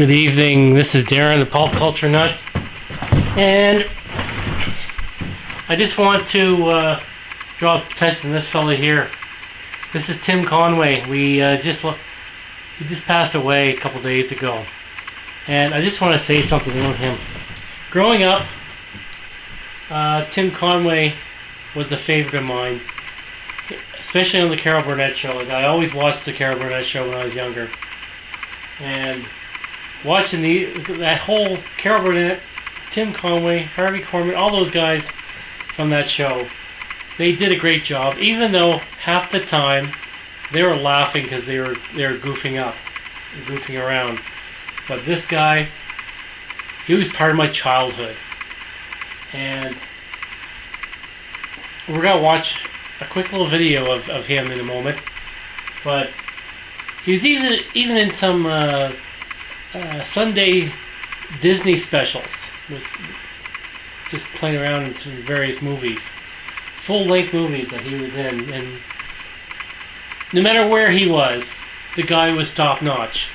Good evening. This is Darren, the Pop Culture Nut, and I just want to uh, draw attention to this fellow here. This is Tim Conway. We uh, just he just passed away a couple days ago, and I just want to say something about him. Growing up, uh, Tim Conway was a favorite of mine, especially on the Carol Burnett show. I always watched the Carol Burnett show when I was younger, and watching the that whole Carol Burnett, Tim Conway, Harvey Korman, all those guys from that show, they did a great job. Even though half the time they were laughing because they were they were goofing up, goofing around. But this guy, he was part of my childhood, and we're gonna watch a quick little video of, of him in a moment. But he was even even in some. Uh, uh, Sunday Disney specials with just playing around in some various movies, full length movies that he was in, and no matter where he was, the guy was top notch.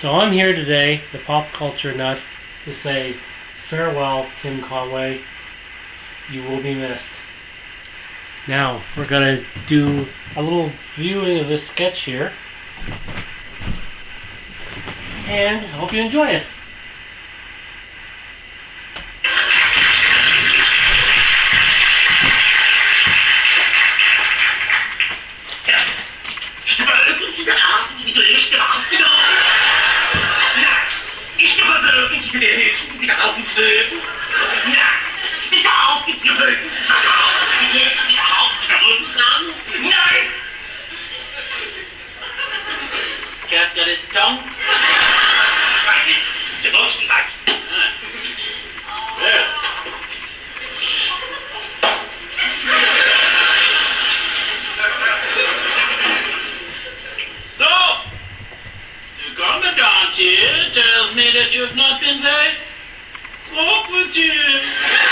So I'm here today, the pop culture nut, to say farewell, Tim Conway. You will be missed. Now, we're going to do a little viewing of this sketch here and I hope you enjoy it. Tells you've not been very cooperative.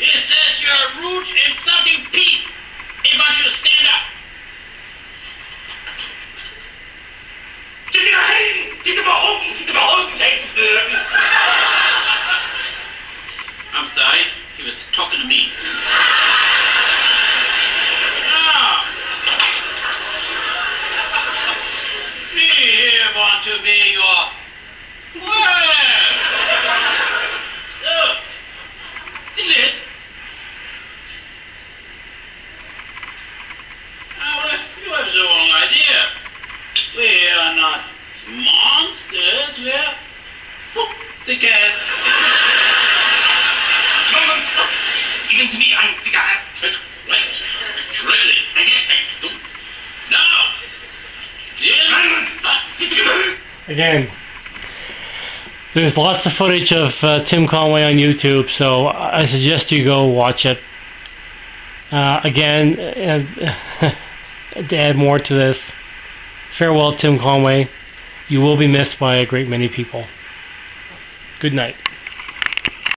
It says you're rude, insulting Pete. He wants you to stand up. I'm sorry. He was talking to me. Now, me here want to be your well. Look, see it. Now, uh, you have the wrong idea. We are not monsters. We are pussycats. Geben Sie mir ein Zigarette. Right. Really? Now. Yes. Again, there's lots of footage of uh, Tim Conway on YouTube, so I suggest you go watch it. Uh, again, uh, to add more to this, farewell, Tim Conway. You will be missed by a great many people. Good night.